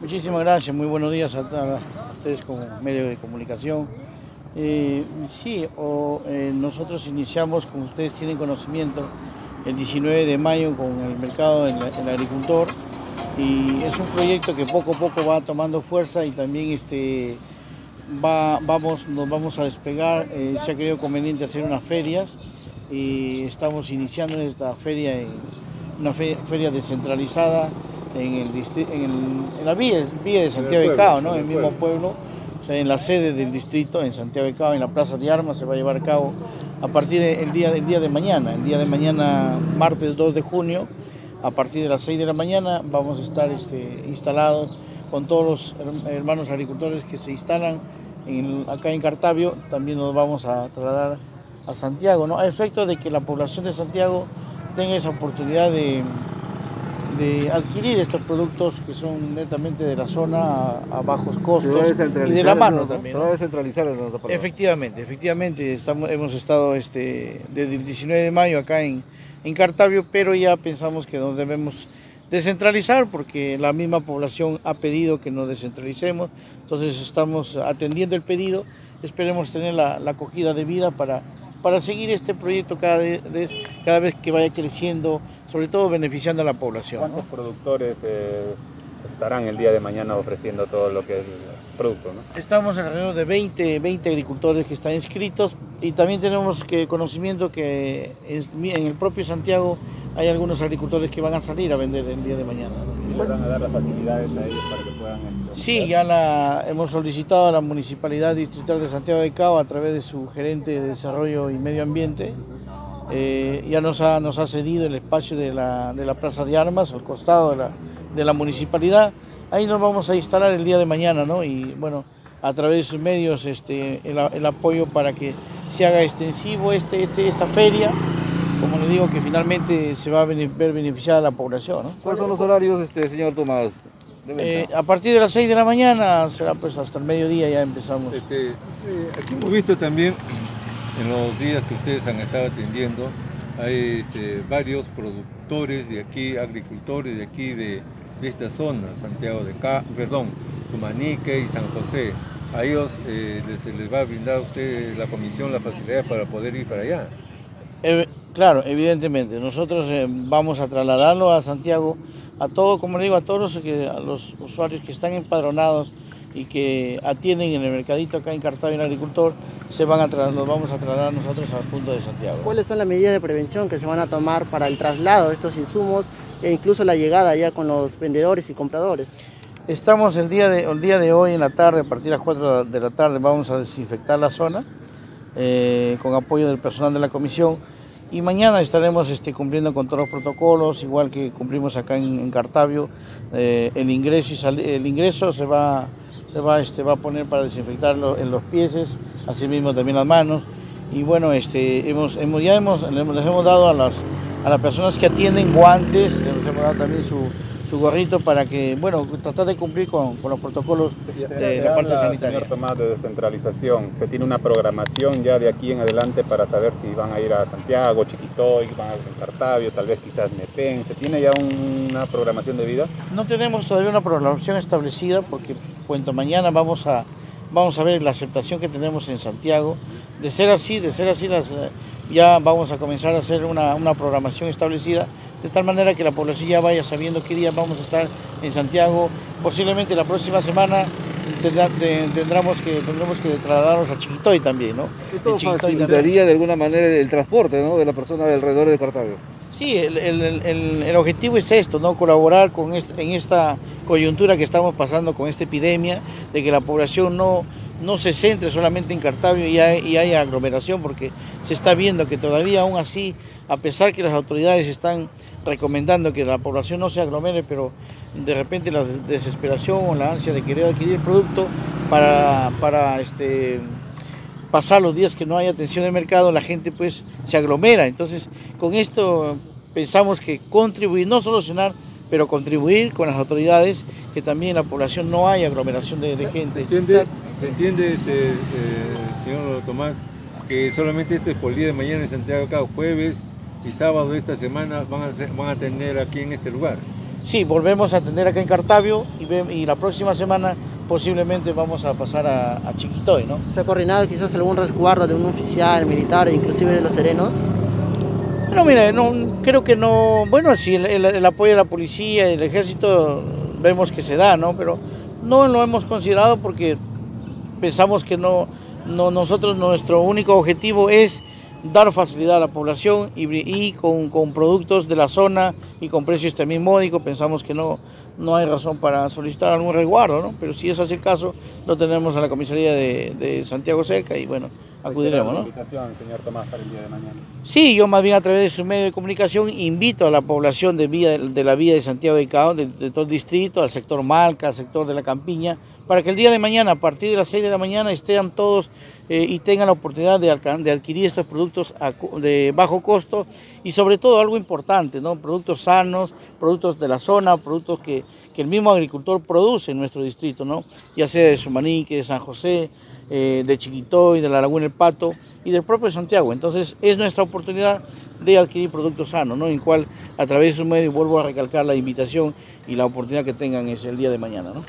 Muchísimas gracias, muy buenos días a, ustedes como medio de comunicación. Eh, sí, eh, nosotros iniciamos, como ustedes tienen conocimiento, el 19 de mayo con el mercado del, agricultor y es un proyecto que poco a poco va tomando fuerza y también este, va, vamos, nos vamos a despegar. Eh, se ha creído conveniente hacer unas ferias y estamos iniciando esta feria, en, una feria descentralizada en, el, en, la vía, de Santiago de Cao, ¿no? en el mismo pueblo, en la sede del distrito, en Santiago de Cao, en la Plaza de Armas, se va a llevar a cabo a partir del día, día de mañana, el día de mañana, martes 2 de junio, a partir de las 6 de la mañana vamos a estar este, instalados con todos los hermanos agricultores que se instalan acá en Cartavio, también nos vamos a trasladar a Santiago, ¿no? a efecto de que la población de Santiago tenga esa oportunidad de, adquirir estos productos que son netamente de la zona a, bajos costos y de la mano también. ¿no? descentralizar Efectivamente, efectivamente, estamos, hemos estado este, desde el 19 de mayo acá en, en Cartavio, pero ya pensamos que nos debemos descentralizar porque la misma población ha pedido que nos descentralicemos, entonces estamos atendiendo el pedido, esperemos tener la, la acogida debida para para seguir este proyecto cada vez, cada vez que vaya creciendo, sobre todo beneficiando a la población. ¿Cuántos productores eh, estarán el día de mañana ofreciendo todo lo que es el producto? Estamos alrededor de 20, 20 agricultores que están inscritos y también tenemos que conocimiento que en el propio Santiago hay algunos agricultores que van a salir a vender el día de mañana. ¿Y le van a dar las facilidades a ellos para que puedan...? Sí, ya la, hemos solicitado a la Municipalidad Distrital de Santiago de Cabo a través de su gerente de Desarrollo y Medio Ambiente, eh, ya nos ha, nos ha cedido el espacio de la, de la Plaza de Armas al costado de la, de la municipalidad. Ahí nos vamos a instalar el día de mañana, ¿no? Y bueno, a través de sus medios este, el, apoyo para que se haga extensivo este, este, esta feria digo, que finalmente se va a ver beneficiada la población. ¿Cuáles son los horarios, este, señor Tomás? Eh, a partir de las 6 de la mañana será pues hasta el mediodía ya empezamos. Este, eh, aquí hemos visto también en los días que ustedes han estado atendiendo, hay este, varios productores de aquí, agricultores de aquí de, esta zona, Santiago de Cá, perdón, Sumanique y San José. A ellos eh, les, les, va a brindar a usted la comisión la facilidad para poder ir para allá. Claro, evidentemente. Nosotros eh, vamos a trasladarlo a Santiago, a todos, como le digo, a todos los, que, a los usuarios que están empadronados y que atienden en el mercadito acá en Cartago en Agricultor, se van a los vamos a trasladar nosotros al punto de Santiago. ¿Cuáles son las medidas de prevención que se van a tomar para el traslado de estos insumos e incluso la llegada ya con los vendedores y compradores? Estamos el día de, el día de hoy en la tarde, a partir de las 4 de la tarde, vamos a desinfectar la zona eh, con apoyo del personal de la comisión y mañana estaremos este, cumpliendo con todos los protocolos, igual que cumplimos acá en, Cartavio. Eh, el, ingreso y el ingreso se va, se va, este, va a poner para desinfectarlo en los pies, asimismo también las manos. Y bueno, este, hemos, hemos, ya hemos, les hemos dado a las, a las personas que atienden guantes, les hemos dado también su, su gorrito para que, bueno, tratar de cumplir con, los protocolos de, la parte sanitaria. Señor Tomás, de descentralización, ¿se tiene una programación ya de aquí en adelante para saber si van a ir a Santiago, Chiquitoy, van a ir a Cartavio, tal vez quizás Nepen? ¿Se tiene ya una programación de vida? No tenemos todavía una programación establecida porque, cuento, mañana vamos a, vamos a ver la aceptación que tenemos en Santiago. De ser así, de ser así, las, ya vamos a comenzar a hacer una, una programación establecida de tal manera que la población ya vaya sabiendo qué día vamos a estar en Santiago. Posiblemente la próxima semana tendremos que, tendremos que trasladarnos a Chiquitoy también, ¿no? Esto facilitaría de alguna manera el transporte ¿no? de la persona alrededor de Cartago. Sí, el, el, el, objetivo es esto, ¿no? colaborar con en esta coyuntura que estamos pasando con esta epidemia, de que la población no, no se centre solamente en Cartavio y, hay, aglomeración, porque se está viendo que todavía aún así, a pesar que las autoridades están recomendando que la población no se aglomere, pero de repente la desesperación o la ansia de querer adquirir producto para, para este, pasar los días que no hay atención de mercado, la gente pues se aglomera. Entonces, con esto pensamos que contribuir, no solucionar, pero contribuir con las autoridades, que también en la población no haya aglomeración de, gente. ¿Se entiende, este, eh, señor Tomás, que solamente este es por el día de mañana en Santiago, cada jueves y sábado de esta semana van a, van a tener aquí en este lugar? Sí, volvemos a atender acá en Cartavio y, ve- y la próxima semana posiblemente vamos a pasar a, a Chiquitoy, ¿no? ¿Se ha coordinado quizás algún resguardo de un oficial militar inclusive de los serenos? No, mira, no, creo que no, bueno, sí, el, apoyo de la policía y el ejército vemos que se da, ¿no? Pero no lo hemos considerado porque pensamos que no, no nosotros nuestro único objetivo es dar facilidad a la población y, con, con productos de la zona y con precios también módicos, pensamos que no, no hay razón para solicitar algún resguardo, ¿no? Pero si ese es el caso, lo tenemos a la comisaría de, de Santiago Cerca y bueno, acudiremos, ¿no? invitación, señor Tomás, para el día de mañana. Sí, yo más bien a través de su medio de comunicación invito a la población de, vía, de la vía de Santiago de Cao, de, de todo el distrito, al sector Malca, al sector de la Campiña, para que el día de mañana, a partir de las 6 de la mañana, estén todos eh, y tengan la oportunidad de, de adquirir estos productos a de bajo costo y sobre todo algo importante, ¿no? productos sanos, productos de la zona, productos que, que el mismo agricultor produce en nuestro distrito, ¿no? ya sea de Sumanique, de San José, eh, de Chiquitoy, de la Laguna El Pato y del propio Santiago. Entonces es nuestra oportunidad de adquirir productos sanos, ¿no? en cual a través de su medio vuelvo a recalcar la invitación y la oportunidad que tengan es el día de mañana. ¿no?